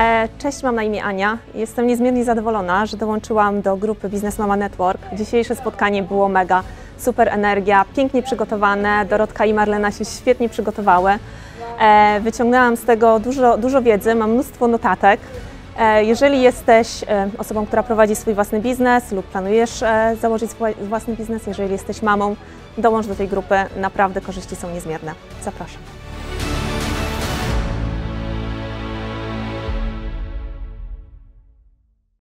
E, cześć, mam na imię Ania. Jestem niezmiernie zadowolona, że dołączyłam do grupy Biznes Mama Network. Dzisiejsze spotkanie było mega, super energia, pięknie przygotowane. Dorotka i Marlena się świetnie przygotowały. E, wyciągnęłam z tego dużo, dużo wiedzy, mam mnóstwo notatek. E, jeżeli jesteś osobą, która prowadzi swój własny biznes lub planujesz założyć swój własny biznes, jeżeli jesteś mamą, dołącz do tej grupy. Naprawdę korzyści są niezmierne. Zapraszam.